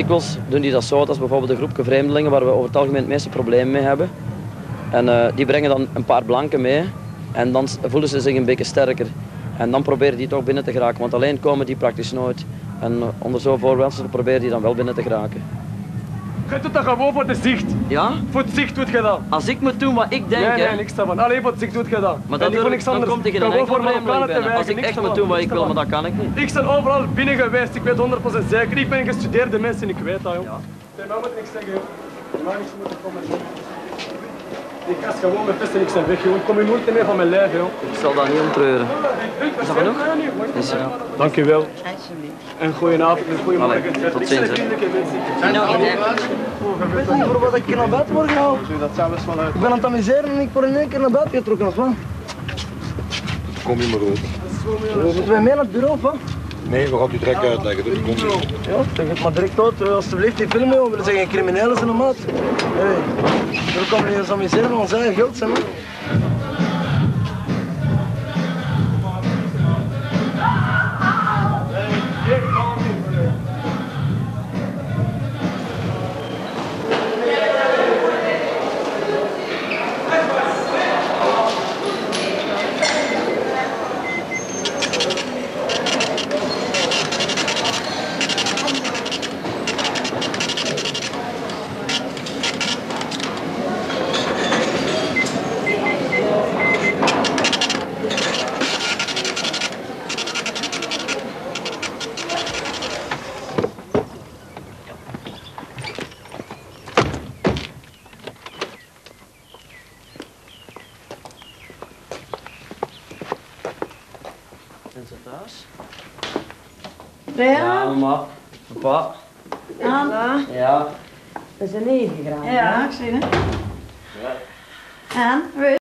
Dikwijls doen die dat zo, dat is bijvoorbeeld een groepje vreemdelingen waar we over het algemeen het meeste problemen mee hebben. En eh, die brengen dan een paar blanken mee en dan voelen ze zich een beetje sterker. En dan proberen die toch binnen te geraken, want alleen komen die praktisch nooit. En eh, onder zo'n voorwendsel proberen die dan wel binnen te geraken. Je doet dat gewoon voor de zicht. Ja? Voor het zicht doet je dat. Als ik moet doen wat ik denk, nee, nee, niks daarvan. Alleen voor het zicht doet je dat. maar dat doe, niks dan komt er geen enkel probleem te. Als ik echt moet doen wat ik wil, maar dat kan ik niet. Ik ben overal binnen geweest, ik weet 100% zeker. Ik ben gestudeerde mensen, ik weet dat, joh. Tegen mij moet niks zeggen, joh. Tegen mij moeten komen. Ik ga gewoon met pesten niks zijn weg, joh. Ik kom je nooit meer van mijn lijf, joh. Ik zal dat niet omtreuren. Is dat genoeg? Is er. Dankjewel. En goedenavond en goedemorgen. Allee, tot ziens, hè. Ik weet niet voor wat ik naar buiten word gehaald. Dat zou best wel uit. Ik ben aan het amuseren en ik word in één keer naar buiten getrokken, of wat? Kom je maar op. Moeten wij mee naar het bureau, of wat? Nee, we gaan u direct uitleggen. Dus kom je. Ja, zeg het maar direct uit. Eh, Alsjeblieft, die film mee. We willen zeggen, criminelen zijn een maat. Hey, we komen hier eens amuseren ons eigen geld, zijn hè. Thuis? Ja, mama. Papa. Anna. Ja. We zijn heen gegaan. Ja, ik zie het. En, weet